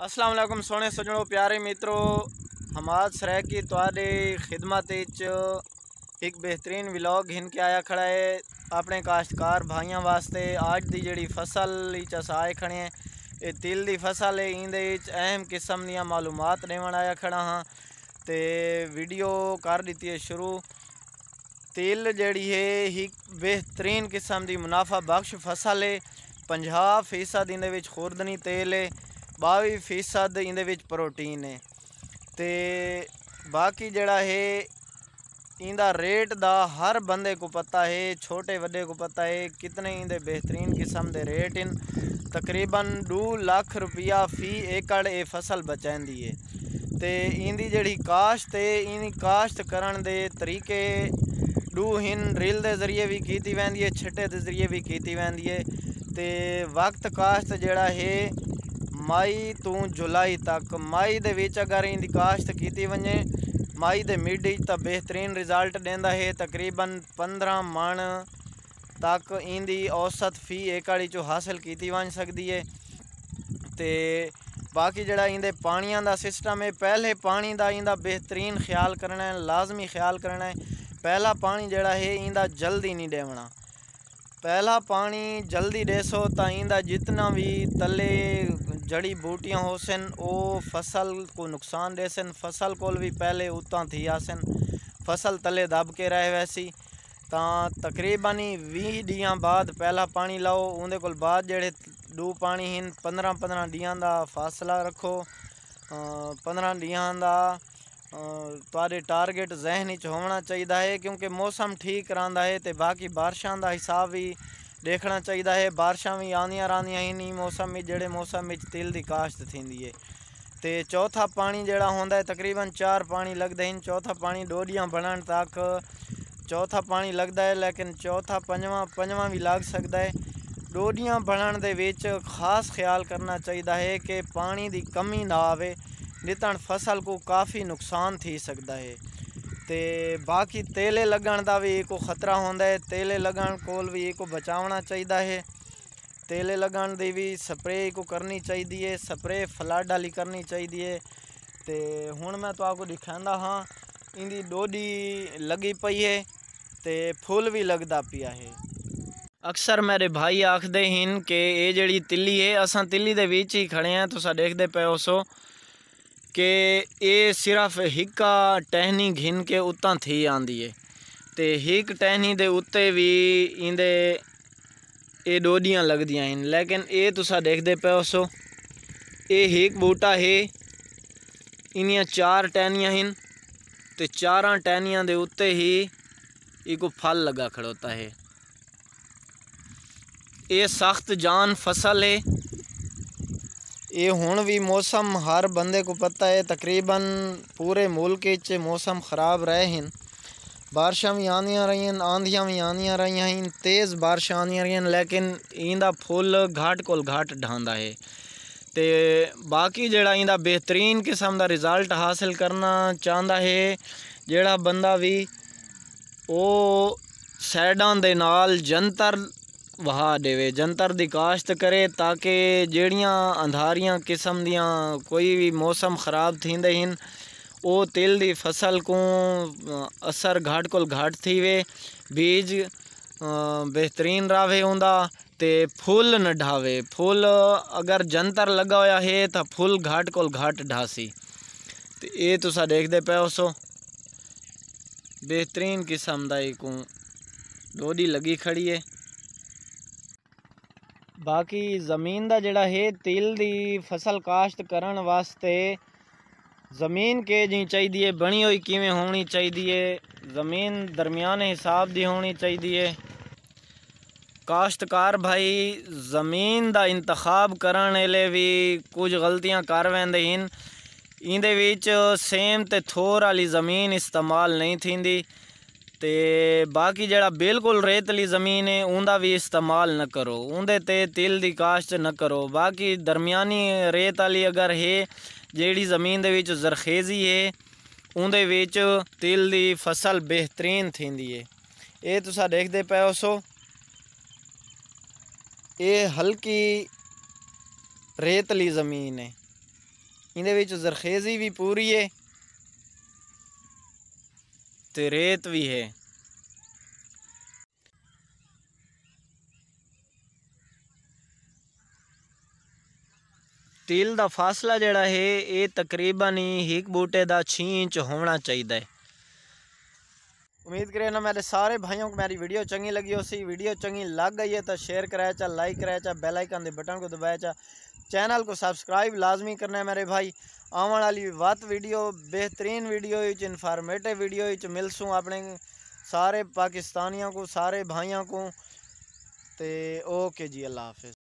असलम सोने सजनों, प्यारे मित्रों। हमाद सराय की थोड़े खिदमत एक बेहतरीन विलॉग हिन के आया खड़ा है। अपने काश्तकार भाइयों वास्ते आज की जड़ी फ़सल अस आए खड़े हैं। ये तिल की फ़सल है इन अहम किस्म दियाँ मालूमात देवन आया खड़ा हाँ। तो वीडियो कर दी है शुरू। तिल जड़ी है एक बेहतरीन किस्म की मुनाफा बख्श फ़सल है। पंजा फ़ीसद इन खुरदनी तेल है। बावी फ़ीसद इन प्रोटीन है तो बाकी जड़ा है इंधा रेट का हर बंदे को पता है छोटे व्डे को पता है कितने इंधे बेहतरीन किस्म के रेट इन तकरीबन दू लख रुपया फ़ी एकड़ ये फ़सल बचाई है तो इंधी जड़ी काश्त है इन काश्त करण तरीके डू हिन रिल के ज़रिए भी की वी है छिट्टे ज़रिए भी की वी है तो वक्त काश्त जड़ा है ਮਈ ਤੋਂ ਜੁਲਾਈ ਤੱਕ ਮਈ ਦੇ ਵਿੱਚ ਅਗਰ ਇਹਦੀ ਕਾਸ਼ਤ ਕੀਤੀ ਵਣੇ ਮਈ ਦੇ ਮਿਡ ਵਿੱਚ ਤਾਂ ਬਿਹਤਰੀਨ ਰਿਜ਼ਲਟ ਦਿੰਦਾ ਹੈ ਤਕਰੀਬਨ 15 ਮਣ ਤੱਕ ਇਹਦੀ ਔਸਤ ਫੀ ਏਕੜ ਚੋਂ ਹਾਸਲ ਕੀਤੀ ਵੰਜ ਸਕਦੀ ਹੈ ਤੇ ਬਾਕੀ ਜਿਹੜਾ ਇਹਦੇ ਪਾਣੀਆਂ ਦਾ ਸਿਸਟਮ ਹੈ ਪਹਿਲੇ ਪਾਣੀ ਦਾ ਇਹਦਾ ਬਿਹਤਰੀਨ ਖਿਆਲ ਕਰਨਾ ਹੈ ਲਾਜ਼ਮੀ ਖਿਆਲ ਕਰਨਾ ਹੈ ਪਹਿਲਾ ਪਾਣੀ ਜਿਹੜਾ ਹੈ ਇਹਦਾ ਜਲਦੀ ਨਹੀਂ ਦੇਵਣਾ ਪਹਿਲਾ ਪਾਣੀ ਜਲਦੀ ਦੇਸੋ ਤਾਂ ਇਹਦਾ ਜਿੰਨਾ ਵੀ ਤਲੇ जड़ी बूटियां होसन वो फसल को नुकसान देसन फसल को भी पहले उतना थी आसन फसल तले दब के रहे वैसी तो तकरीबन ही भी ॾींहं बाद पहला पानी लाओ उनके को बाद जेड़े दो पानी हिन पंद्रह पंद्रह ॾींहं का फासला रखो पंद्रह ॾींहं का ਤੁਹਾਡੇ ਟਾਰਗੇਟ ਜ਼ਹਿਨ ਵਿੱਚ ਹੋਣਾ ਚਾਹੀਦਾ ਹੈ ਕਿਉਂਕਿ ਮੌਸਮ ਠੀਕ ਰਹਿੰਦਾ ਹੈ ਤੇ ਬਾਕੀ ਬਾਰਿਸ਼ਾਂ ਦਾ ਹਿਸਾਬ ਵੀ ਦੇਖਣਾ ਚਾਹੀਦਾ ਹੈ ਬਾਰਿਸ਼ਾਂ ਵੀ ਆਉਂਦੀਆਂ ਰਹਿੰਦੀਆਂ ਹੀ ਨਹੀਂ ਮੌਸਮ ਵਿੱਚ ਜਿਹੜੇ ਮੌਸਮ ਵਿੱਚ ਤਿਲ ਦੀ ਕਾਸ਼ਤ ਥਿੰਦੀ ਹੈ ਤੇ ਚੌਥਾ ਪਾਣੀ ਜਿਹੜਾ ਹੁੰਦਾ ਹੈ ਤਕਰੀਬਨ 4 ਪਾਣੀ ਲੱਗਦੇ ਹਨ ਚੌਥਾ ਪਾਣੀ ਡੋਡੀਆਂ ਬਣਨ ਤੱਕ ਚੌਥਾ ਪਾਣੀ ਲੱਗਦਾ ਹੈ ਲੇਕਿਨ ਚੌਥਾ ਪੰਜਵਾਂ ਪੰਜਵਾਂ ਵੀ ਲੱਗ ਸਕਦਾ ਹੈ ਡੋਡੀਆਂ ਬਣਨ ਦੇ ਵਿੱਚ ਖਾਸ ਖਿਆਲ ਕਰਨਾ ਚਾਹੀਦਾ ਹੈ ਕਿ ਪਾਣੀ ਦੀ ਕਮੀ ਨਾ ਆਵੇ ਨਿਤਣ ਫਸਲ ਕੋ ਕਾਫੀ ਨੁਕਸਾਨ ਥੀ ਸਕਦਾ ਹੈ ਤੇ ਬਾਕੀ ਤੇਲੇ ਲੱਗਣ ਦਾ ਵੀ ਕੋ ਖਤਰਾ ਹੁੰਦਾ ਹੈ। ਤੇਲੇ ਲੱਗਣ ਕੋਲ ਵੀ ਕੋ ਬਚਾਉਣਾ ਚਾਹੀਦਾ ਹੈ। ਤੇਲੇ ਲੱਗਣ ਦੀ ਵੀ ਸਪਰੇਅ ਕੋ ਕਰਨੀ ਚਾਹੀਦੀ ਹੈ। ਸਪਰੇਅ ਫਲੱਡ ਵਾਲੀ ਕਰਨੀ ਚਾਹੀਦੀ ਹੈ। ਤੇ ਹੁਣ ਮੈਂ ਤੁਹਾਨੂੰ ਦਿਖਾਉਂਦਾ ਹਾਂ। ਇਹਦੀ ਡੋਡੀ ਲੱਗੀ ਪਈ ਹੈ ਤੇ ਫੁੱਲ ਵੀ ਲੱਗਦਾ ਪਿਆ ਹੈ। ਅਕਸਰ ਮੇਰੇ ਭਾਈ ਆਖਦੇ ਹਨ ਕਿ ਇਹ ਜਿਹੜੀ ਤਿੱਲੀ ਹੈ, ਅਸਾਂ ਤਿੱਲੀ ਦੇ ਵਿੱਚ ਹੀ ਖੜੇ ਆ ਤੁਸੀਂ ਦੇਖਦੇ ਪਏ ਹੋ ਸੋ ਕਿ ਇਹ ਸਿਰਫ ਹਿੱਕਾ ਟਹਿਨੀ ਘਿਨ ਕੇ ਉਤਾਂ ਥੀ ਆਂਦੀ ਏ। ਤੇ ਹਿੱਕ ਟਹਿਨੀ ਦੇ ਉੱਤੇ ਵੀ ਇਹਦੇ ਇਹ ਡੋਡੀਆਂ ਲੱਗਦੀਆਂ ਹਨ। ਲੇਕਿਨ ਇਹ ਤੁਸੀਂ ਦੇਖਦੇ ਪਏ ਸੋ ਇਹ ਹਿੱਕ ਬੂਟਾ ਹੈ। ਇਨੀਆਂ ਚਾਰ ਟਹਿਨੀਆਂ ਹਨ ਤੇ ਚਾਰਾਂ ਟਹਿਨੀਆਂ ਦੇ ਉੱਤੇ ਹੀ ਇਕੋ ਫਲ ਲਗਾ ਖੜੋਤਾ ਹੈ। ਇਹ ਸਖਤ ਜਾਨ ਫਸਲ ਹੈ। ये हूँ भी मौसम, हर बंदे को पता है, तकरीबन पूरे मुल्क मौसम ख़राब रहे हैं बारिशा भी आंदियाँ रही आंधियाँ भी आंदियाँ रही हैं तेज़ बारिश आंदियाँ रही लेकिन इंदा फुल घाट को घाट ढांदा है। तो बाकी जड़ा इंदा बेहतरीन किस्म का रिज़ल्ट हासिल करना चाहता है जड़ा बंदा भी वो सैडा नाल जंतर ਵਹਾ ਦੇਵੇ ਜੰਤਰ ਦੀ ਕਾਸ਼ਤ ਕਰੇ ਤਾਂ ਕਿ ਜਿਹੜੀਆਂ ਅੰਧਾਰੀਆਂ ਕਿਸਮ ਦੀਆਂ ਕੋਈ ਵੀ ਮੌਸਮ ਖਰਾਬ ਥੀਂਦੇ ਹਨ ਉਹ ਤਿਲ ਦੀ ਫਸਲ ਕੋ ਅਸਰ ਘਾਟ ਕੋਲ ਘਾਟ ਥੀਵੇ ਬੀਜ ਬਿਹਤਰੀਨ ਰਾਵੇ ਹੁੰਦਾ ਤੇ ਫੁੱਲ ਨ ਢਾਵੇ ਫੁੱਲ ਅਗਰ ਜੰਤਰ ਲੱਗਾ ਹੋਇਆ ਹੈ ਤਾਂ ਫੁੱਲ ਘਾਟ ਕੋਲ ਘਾਟ ਢਾਸੀ ਤੇ ਇਹ ਤੁਸੀਂ ਦੇਖਦੇ ਪਏ ਹੋ ਸੋ ਬਿਹਤਰੀਨ ਕਿਸਮ ਦਾ ਇੱਕ ਡੋਡੀ ਲੱਗੀ ਖੜੀ ਹੈ ਬਾਕੀ ਜ਼ਮੀਨ ਦਾ ਜਿਹੜਾ ਹੈ ਤਿਲ ਦੀ ਫਸਲ ਕਾਸ਼ਤ ਕਰਨ ਵਾਸਤੇ ਜ਼ਮੀਨ ਕੇ ਜੀ ਚਾਹੀਦੀ ਹੈ ਬਣੀ ਹੋਈ ਕਿਵੇਂ ਹੋਣੀ ਚਾਹੀਦੀ ਹੈ ਜ਼ਮੀਨ ਦਰਮਿਆਨ ਹਿਸਾਬ ਦੀ ਹੋਣੀ ਚਾਹੀਦੀ ਹੈ ਕਾਸ਼ਤਕਾਰ ਭਾਈ ਜ਼ਮੀਨ ਦਾ ਇੰਤਖਾਬ ਕਰਨ ਵੇਲੇ ਵੀ ਕੁਝ ਗਲਤੀਆਂ ਕਰ ਵੈਂਦੇ ਹਨ। ਇਹਦੇ ਵਿੱਚ ਸੇਮ ਤੇ ਥੋਰ ਵਾਲੀ ਜ਼ਮੀਨ ਇਸਤੇਮਾਲ ਨਹੀਂ ਥੀਂਦੀ। ते बाकी जड़ा बिल्कुल रेतली ज़मीन है उनका भी इस्तेमाल न करो। उन्दे ते तिल की काश्त न करो। बाकी दरमियानी रेत वाली अगर है जड़ी ज़मीन के जरखेजी है उनके तिल की फ़सल बेहतरीन थी ये तुसा देखते दे पाओ सो ये हल्की रेतली ज़मीन है। इन जरखेजी भी पूरी है। ਤੇ ਰੇਤ ਵੀ ਹੈ तिल का फासला जड़ा है ये तकरीबन ही एक बूटे का छी इंच होना चाहिए उम्मीद करें ना मेरे सारे भाइयों को मेरी वीडियो चंगी लगी हो सी वीडियो चंगी लग गई है तो शेयर कराया चा लाइक कराया चा बेल आइकन के बटन को दबाया चा। चैनल को सब्सक्राइब लाजमी करना है मेरे भाई। आने वाली वत वीडियो, बेहतरीन वीडियो इन्फॉर्मेटिव वीडियो मिलसूँ अपने सारे पाकिस्तानियों को, सारे भाइयों को। तो ओके जी, अल्लाह हाफिज़।